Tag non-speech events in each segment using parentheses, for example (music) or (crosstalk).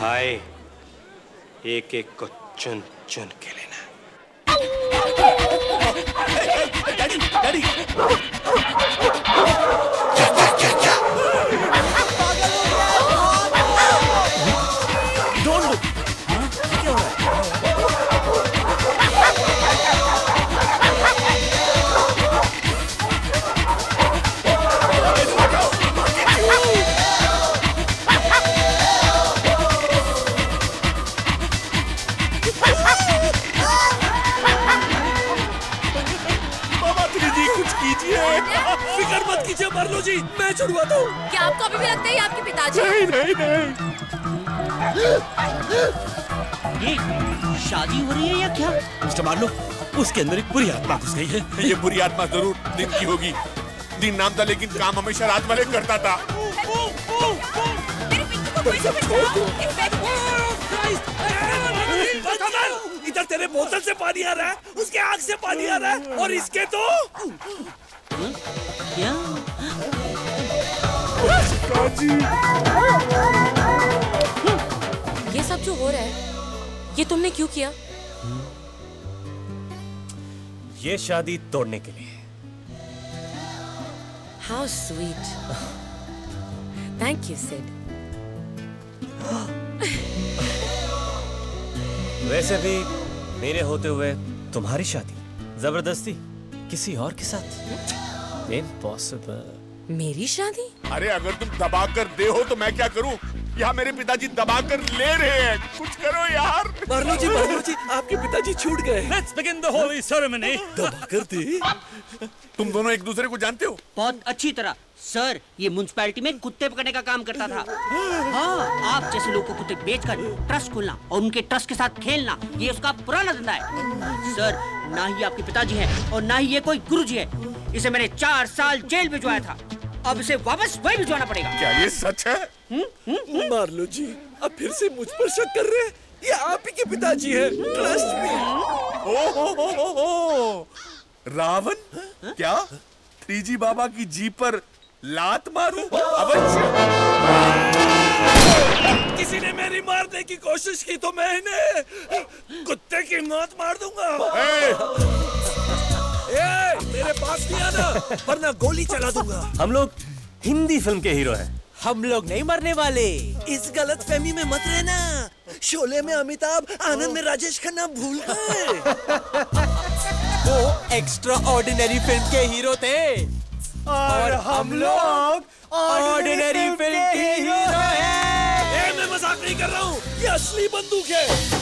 भाई एक एक को चुन चुन के लेना डैडी डैडी डोंट (laughs) फ़िक्र मत कीजिए मरलो जी मैं छुड़वाता हूँ। क्या आपको अभी भी लगता है आपके पिताजी नहीं नहीं नहीं। ये शादी हो रही है या क्या? मिस्टर मार्लो उसके अंदर एक बुरी आत्मा घुस गई है। ये बुरी आत्मा ज़रूर दिन की होगी। दिन नाम था लेकिन काम हमेशा रात वाले करता था। इधर तेरे बोतल से पानी आ रहा है उसके आग से पानी आ रहा है और इसके तो क्या ये। सब जो हो रहा है ये तुमने क्यों किया? ये शादी तोड़ने के लिए। How sweet thank you Sid वैसे भी मेरे होते हुए तुम्हारी शादी ज़बरदस्ती किसी और के साथ? इम्पॉसिबल मेरी शादी? अरे अगर तुम दबा कर दे हो तो मैं क्या करूँ? यहाँ मेरे पिताजी दबा कर ले रहे हैं। कुछ करो यार। मार्लो जी मार्लो जी आपके पिताजी छूट गए। Let's begin the holy ceremony. दबा कर दे। तुम दोनों एक दूसरे को जानते हो? बहुत अच्छी तरह। सर ये म्यूनसिपैलिटी में कुत्ते पकड़ने का काम करता था। हाँ आप जैसे लोगों को कुत्ते बेचकर ट्रस्ट खोलना और उनके ट्रस्ट के साथ खेलना ये उसका पुराना धंधा है। सर ना ही आपके पिताजी हैं और ना ही ये कोई गुरुजी है। इसे मैंने चार साल जेल भिजवाया था। अब इसे वापस वही भिजवाना पड़ेगा। क्या ये सच है? मार्लो जी अब फिर से मुझ पर शक कर रहे हैं? ये आप ही के पिताजी हैं। ट्रस्ट मी ओ हो हो हो हो। रावण? क्या? थ्री जी बाबा की जीप पर लात मारूं? अवश्य किसी ने मेरी मारने की कोशिश की तो मैं इन्हें कुत्ते की मौत मार दूँगा। मेरे पास नहीं आना वरना गोली चला दूँगा। हम लोग हिंदी फ़िल्म के हीरो हैं। हम लोग नहीं मरने वाले। इस गलत फहमी में मत रहना। शोले में अमिताभ आनंद में राजेश खन्ना भूल गए। (laughs) वो एक्स्ट्रा ऑर्डिनरी फ़िल्म के हीरो थे। और हम लोग ऑर्डिनरी फ़िल्म के हीरो हैं। (laughs) मैं मज़ाक नहीं कर रहा हूँ। ये असली बंदूक है।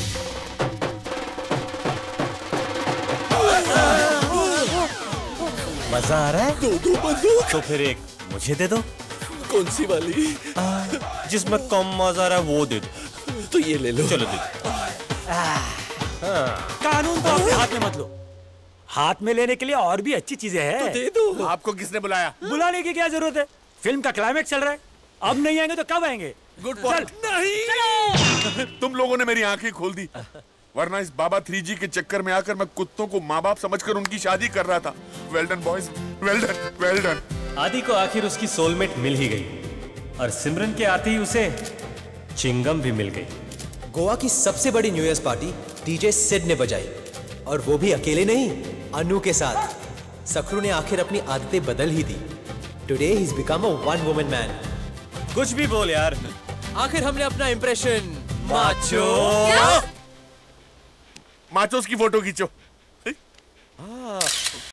मज़ा आ रहा है? दो दो बंदूक तो फिर एक मुझे दे दो। कौन सी वाली? जिसमें कम मज़ा आ रहा है वो दे दो। तो ये ले लो। चलो दे दो। कानून तो अपने हाथ में मत लो। हाथ में लेने के लिए और भी अच्छी चीज़ें हैं। तो दे दो। आपको किसने बुलाया? बुलाने की क्या ज़रूरत है? फ़िल्म का क्लाइमेक्स चल रहा है। अब नहीं आएँगे तो कब आएँगे? गुड पॉइंट नहीं। (laughs) तुम लोगों ने मेरी आँखें खोल दी। वरना इस बाबा थ्री जी के चक्कर में आकर मैं कुत्तों को माँ बाप समझकर उनकी शादी कर रहा था। Well done boys well done well done Adi को आखिर उसकी सोलमेट मिल ही गई। और सिमरन के आते ही उसे चिंगम भी मिल गई। गोवा की सबसे बड़ी new year party DJ Sid ने बजाई। और वो भी अकेले नहीं अनु के साथ। सखरू ने आखिर अपनी आदतें बदल ही दी। Today he become a one woman man कुछ भी बोल यार। आखिर हमने अपना इंप्रेशन माचो। माचोस की फ़ोटो खींचो।